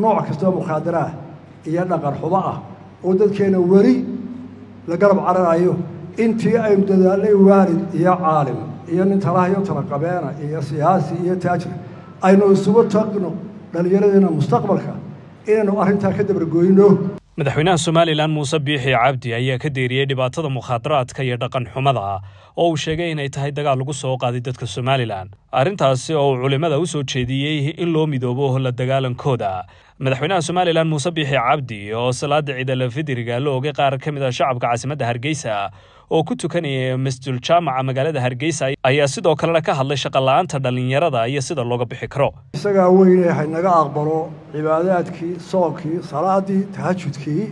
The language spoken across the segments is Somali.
nooc kastoo mukhaadaraah iyo dhaqan xumo ah oo dadkeena weli la garab cararayo intii aynu dadaalnay waalid iyo caalim iyo nin talahayo talaqabeena iyo siyaasi iyo taajir aynu isugu tagno dhallinyaradeena mustaqbalka inaynu arrintaa ka dabargoyno madaxweynaha somalilan muuse biixi cabdi ayaa ka deeriyey dhibaatada mukhaadaraadka iyo dhaqan xumada oo uu sheegay inay tahay dagaal lagu soo qaaday dadka somalilan. Arrintaasi oo uu culimmada u soo jeediyey in loo midoobo la dagaalankooda madaxweynaha somalilan muuse biixi cabdi oo salaada ciidal fidriga la ogay qaar ka mid a shacabka caasimadda hargeysa oo ku tukanaya masjul jaamaca magaalada hargeysa ayaa sidoo kalena ka hadlay shaqola'aanta dhallinyarada iyo sida looga bixi karo. Isagaa weyne haynaga aqbalo cibaadaadkii soonkii salaadii tahajudkii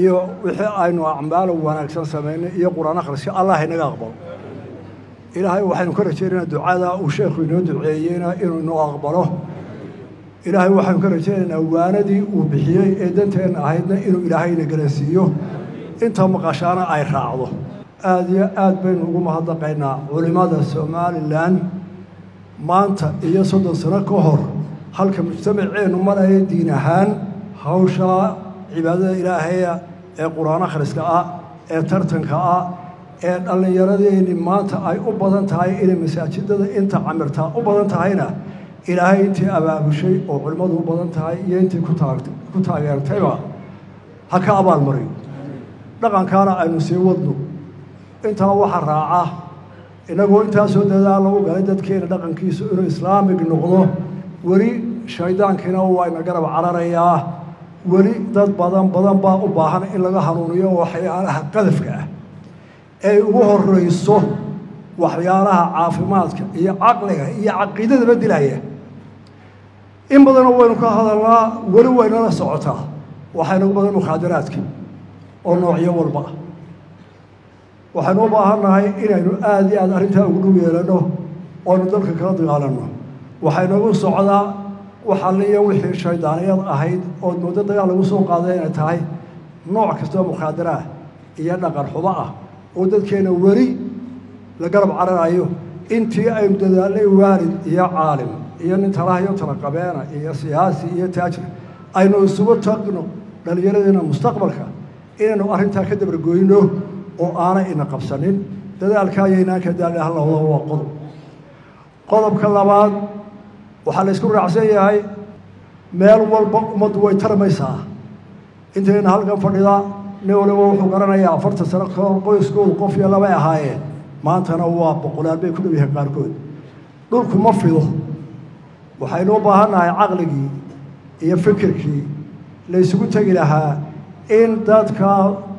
iyo wixii aynu acmaalo wanaagsan samaynay iyo qur'aan akhriska allah haynaga aqbalo. Ilaahay waxaynu ka rajaynaynaa ducada uu sheekhu inoo duceeyeyna inuu inoo aqbalo ilaahay waxaynu ka rajaynaynaa waanadii uu bixiyey ee danteenna ahaydna inuu ilaahayna garansiiyo inta maqashaana ay raacdo. Aada iyo aad baynu ugu mahadnaqaynaa culimmada somalilan. Maanta iyo soddon sano ka hor halka mujtamaceennu maraya diin ahaan hawshaa cibaadada ilaahaya ee qur'aan akhriska ah ee tartanka ah ee dhallinyaradeenni maanta ay u badan tahay inay masaajidada inta camirtaa u badan tahayna ilaahay intii abaabushay oo culimmadu u badan tahay iyo intii ku taageertayba ha ka abaalmariyo dhaqankaana aynu sii wadno. Intaa waxa raaca innagoo intaasoo dadaal lagu galay dadkeena dhaqankiisu inuu islaamig noqdo weli shayddaankiina waa ina garab cararayaa. Weli dad badan badan baa u baahan in laga hanuuniyo waxyaalaha qadafka ah. Ay ugu horrayso waxyaalaha caafimaadka iyo caqliga iyo caqiidadaba dilaya in badanoo waynu ka hadalnaa weli waynala socotaa. Waxaynagu badan mukhaadaraadka oo noocyo walba. Ah waxaynu u baahannahay inaynu aada iyo aad arrintaa ugu dhow yeelanno oonu dalka kala dagaalanno. Waxaynagu socdaa waxalliyo wixii shaydaaniyad ahayd ood muddo dagaal lagu soo qaaday inay tahay nooc kastoo mukhaadaraah iyo dhaqan xumo ah oo dadkeena weli la garab cararayo intii aynu dadaalnay waalid iyo caalim iyo nin talahayo talaqabeena iyo siyaasi iyo taajir aynu isugu tagno dhallinyaradeena mustaqbalka. Inaynu arrintaa ka dabargoyno oo aanay ina qabsanin dadaalka ayaynaan ka hallawda waa qodob qodobka labaad waxaa la ysku raacsan yahay meel walba ummaddu way tarmaysaa intayna halkan fadhida nin waliba wuxuu garanayaa afartan sano kahor qoyskoodu qof iyo labay ahaayeen. Maantana waa boqolaal bay ku dhow yahay qaarkood. Dhulku ma fido waxaynu u baahannahay caqligii iyo fikirkii. La ysugu tegi lahaa in dadka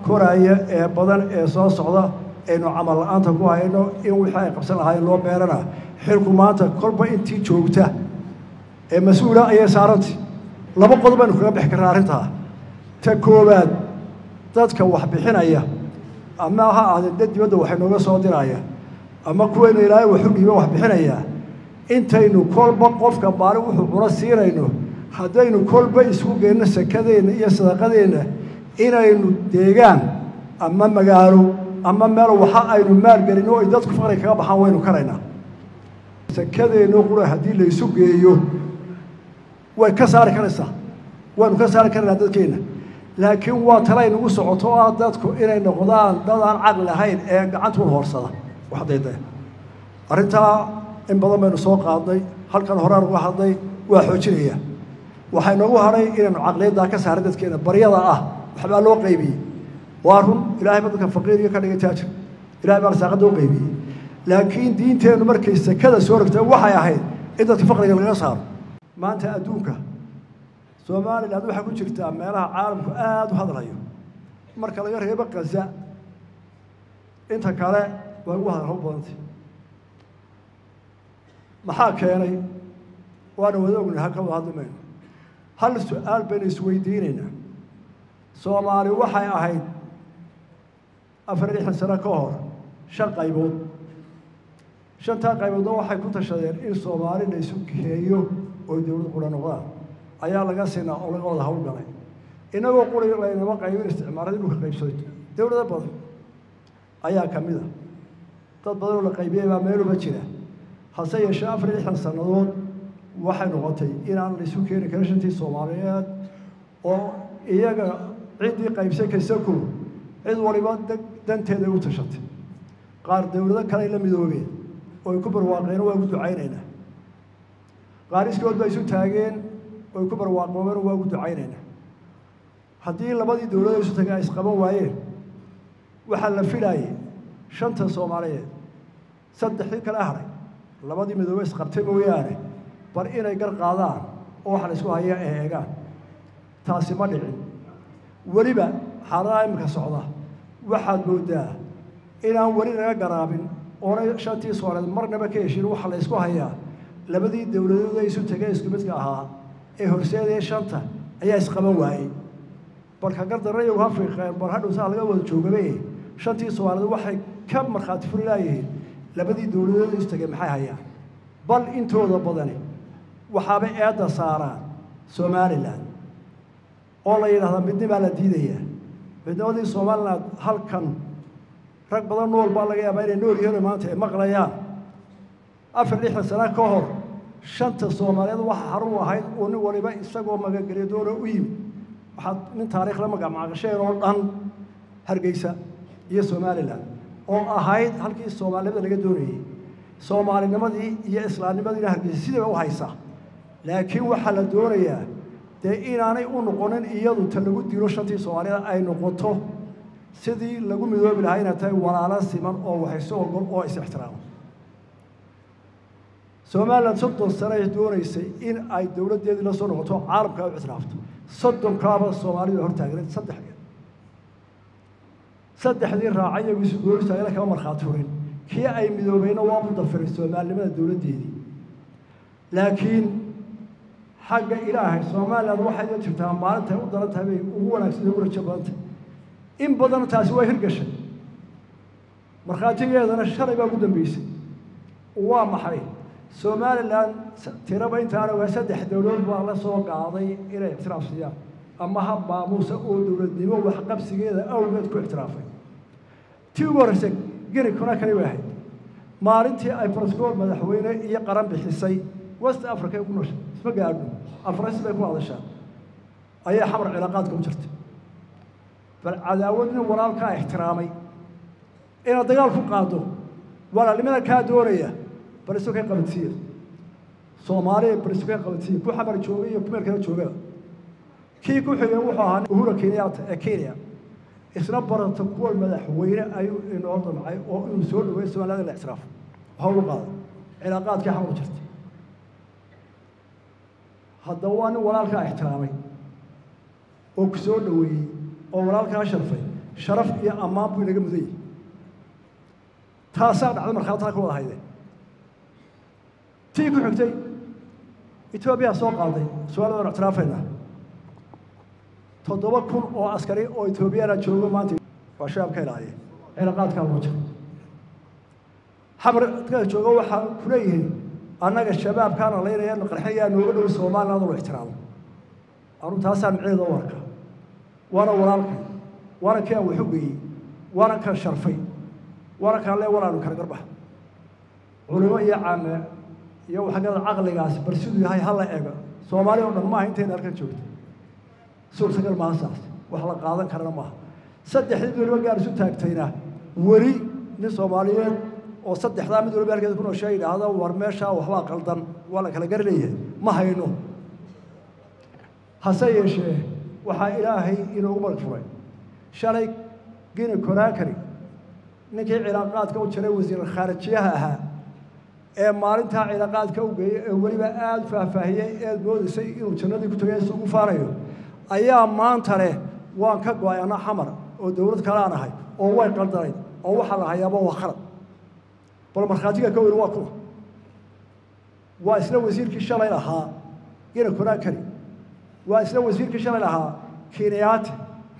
koraya ee badan ee soo socda aynu camal la'aanta ku hayno in wixii ay qabsan lahaayeen loo beerana. Xilku maanta kolba intii joogta ee mas'uula ayay saarantay laba qodob baynu kaga bixi karnaa arrintaa. Ta koowaad dadka wax bixinaya ama ha ahdee dad dibadda waxay nooga soo diraya ama kuwaynu ilaahay waxu dhiiba wax bixinaya intaynu kolba qofka baali wuxuu cuno siinayno haddaynu kolba isku geyno sakadeenna iyo sadaqadeenna inaynu deegaan ama magaalo ama meel waxa aynu maalgelin oo ay dadku faqri kaga baxaan waynu karaynaa sakadeenno qura haddii la isu geeyo way ka saari karaysaa waynu ka saari karaynaa dadkeenna. Laakiin waa talay nagu socoto oo ah dadku inay noqdaan dad aan caqli lahayn ee gacantuun hoorsada waxdayda arrintaa in badan baynu soo qaadnay halkan horaan uga hadlay waa xoojinaya. Waxay noogu hadhay inaynu caqliyaddaa ka saaray dadkeena baryada ah waxbaa loo qaybiyey waa run ilaahay ba dadka faqiiriga ka dhigay taajir. Ilahay baa rasaaqadda u qaybiyey laakiin diinteennu markay sakada soo rogtay waxay ahayd in dadka faqriga laga saaro. Maanta adduunka somaliland waxaa ku jirtaa meelaha caalamku aada u hadlayo. Marka laga reebo kaza inta kale way ugu hadal haw badantay maxaa keenay? Waana wada ognahay halka wada hadli mayno hal su'aal baynu isweydiinaynaa soomaali waxay ahayd afar lixdan sano ka hor shan qaybood. Shantaa qayboodna waxay ku tashadeen in soomaali la isu geeyo oo dowlad qura noqdaan ayaa laga siinaa oo laga wada hawlgalay. Inagoo quri laynama qaybin isticmaaladii dhulka qaybsaday dowlado badan. Ayaa ka mid a dad badan oo la qaybiyey baa meeluba jira hase yeeshee afar iyo lixdan sannadood waxay noqotay inaan la isu keeni karin shantii soomaaliyeed oo iyaga ciddii qaybsan kaysako cid waliba danteeda u tashatay. Qaar dowlado kale ay la midoobeen oo ay ku barwaaqeen waa ugu ducaynaynaa qaar iskood ba isu taageen oo ku barwaaqoobeen waa ugu ducaynaynaa haddii labadii dowlado isu tageen ay isqaban waayeen waxaa la filaayay shanta soomaaliyeed saddexdii kale haray labadii midoobe isqabtay mooyaane bar inay gar qaadaan oo waxa la isku haya ay eegaan taasi ma dhicin. Weliba xaaladaha iminka socda waxaad moodaa inaan weli naga garaabin oonay shantii soomaaliyeed marnaba ka heshin waxa la isku hayaa. Labadii dowladood ee isu tegay isku midka ahaa ee horseedaya shanta ayaa isqaban waayey. Balka gardarrayow ha fiiqeen bal hadhowsaa laga wada joogabe shantii soomaaliyeed waxay ka markhaati furi laayihiin labadii dowladood isu tegay maxay hayaan? Bal intooda badani waxaaba eedda saaraan somalilan oo la yidhahdaa midnimaa la diidayaa. Midnimadii somalilan halkan rag badan nool baa laga yaabaa inay nool yihiin maanta ay maqlayaan. Afar lixdan sano ka hor shanta soomaaliyeed waxa xarun ahayd oo nin waliba isagoo magangeliya doona u yimid. Waxaad nin taariikh la magacmaaqasheen oo dhan hargeysa iyo somalilan oo ahayd halkii soomaalinimada laga doonayey soomaalinimadii iyo islaamnimadiina hargeysa sidiiba u haysa. Laakiin waxaa la doonayaa dee inaanay u noqonin iyadu ta lagu dilo shantii soomaaliyeed ay noqoto sidii lagu midoobi lahaa inay tahay walaalo siman oo waxayso ogol oo is ixtiraamo somalilan soddon sano ay doonaysay in ay dowladdeedii la soo noqoto caalamka ay u ictiraafto soddonkaaba soomaalidu hortaagneed saddex saddexdii raacay iyagu isu kama markhaati furin kii ay midoobeyna waa u dafiray soomaalinimada dowladdeedii. Laakiin xagga ilaahay somalilan waxay la jirtaa maalintay u daran tahay bay ugu wanaagsan ugu rajo badantay. In badan taasi waa hirgashay. Markhaatigeedana shalay baa ugu dambeysay. Waa maxay? Somalilan tiraba intaan ogaa saddex dowladood baa la soo qaaday inay ictiraaf siiyaan. Ama hab maamuusa oo dowladnimo waxqabsigeeda awgeed ku ictiraafay tii ugu horreysay geni kuna kani bay ahayd maalintii ay barascool madaxweyne iyo qaran bixisay west africa ay ku nooshay isma gaadho alfaransi bay ku hadashaa ayaa xamar cilaaqaadka u jirtay bal cadaawad walaalkaa ixtiraamay inaad dagaal ku qaado walaalnimada kaa doonaya bal isu kay qabansiiya soomaaliya bal isu kay qabansiiya ku xamar joogay iyo kumeel kala joogaba kii ku xigay wuxuu ahaa uhura kenyatta ee kenya isna barata kuwa madaxweyne ayuu inoo damcay oo inuu soo dhaweey soomaaliyada la ictiraafo waxa ugu qaaday? Cilaaqaadkii xamar u jirtay. Haddaba waa nin walaalkaa ixtiraamay oo ku soo dhaweeyey oo walaalkaa sharfay sharaf iyo ammaan buu inaga mudan yahay. Taasaa dhacday markhaataa ka wada haydeen tii ku xigtay etoobiya soo qaaday soomaalida ictiraafayna toddoba kun oo askari oo etoobiyana joogo maanta waa shabaab ka ilaaliya jiro xamar dadka jooga waxaa ku annaga shabaabkaana laynaya qarxinayaa nooga dhow somaliland loo ixtiraamo. Anu taasaan miceeda u arka. Waana walaalkay waana kii aan waxu waana kan sharfay waana kaan le walaanu kala garbax culimo iyo caame iyo waxagada caqligaas bal siduu yahay ha la ego soomaali oo dhan maaha intayna halkan joogta suurtagal maaha saas. Wax la qaadan karana maaha saddexdii weliba gaar isu taagtayna. Weli nin soomaaliyeed oo saddexdaa mid waliba halkeeda ku nooshaa yidhaahda war meeshaa waxbaa qaldan waa la kala gar leeyahay. Ma hayno. Hase yeeshee waxaa ilaahay inoogu marg furay. Shalay gini konaakari ninkii cilaaqaadka u jiray wasiir khaarijiyaha ahaa ee maalintaa cilaaqaadka u geeyey ee weliba aada faahfaahiyey eed moodaysay inuu jannadii ku tagay isugu faanayo ayaa maanta leh waan ka go'ay ana xamar oo dowlad kaleaan ahay oo way qaldanayd oo waxaa la hayaaba waa khalad. Bal markhaatiga ka weyni waa kuwa. Waa isla wasiirkii shalay lahaa gina konaakari waa isla wasiirkii shalay lahaa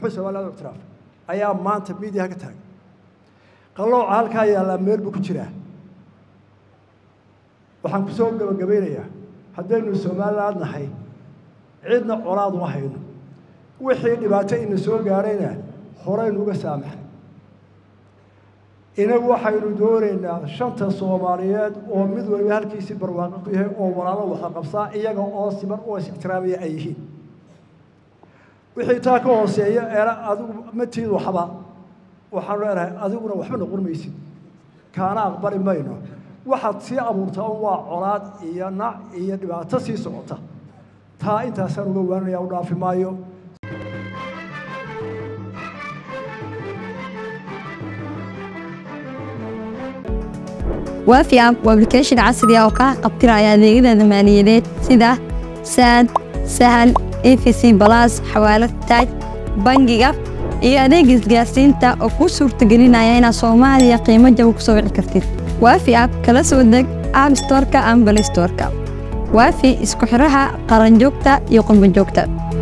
muxuu somaliland u ictiraaf. Ayaa maanta miidiyaha ka taagay. Qallooca halkaa yaallaa meel buu ku jiraa. Waxaan ku soo gabagabaynayaa haddaynu somaliland nahay cidna colaad uma hayno wixii dhibaato ina soo gaadhayna horeynu uga saamaxay inagu waxaynu doonaynaa shanta soomaaliyeed oo mid waliba halkiisii barwaaqo ku yahay oo walaalo wada qabsaa iyaga oo siman oo is-ixtiraamaya ay yihiin. Wixii taa ka hooseeya eena adigu matiid waxba. Waxaanu leenahay adiguna waxba noqon maysid kaana aqbali mayno. Waxaad sii abuurtaa un waa colaad iyo nac iyo dhibaato sii socota. Taa intaasaan uga waanaya u dhaafi maayo waafi app waa application casri oo kaa qabtiraya adeegyada maaliyadeed sida saad sahal efc balas xawaalad taaj bangiga iyo adeega isgaarsiinta oo kuu suurtagelinaya inaad soomaaliya qiimo jaba ku soo wici kartid waafi app kala soo deg app storeka ama balay storeka waafi isku xidhaha qaranjoogta iyo qurbanjoogta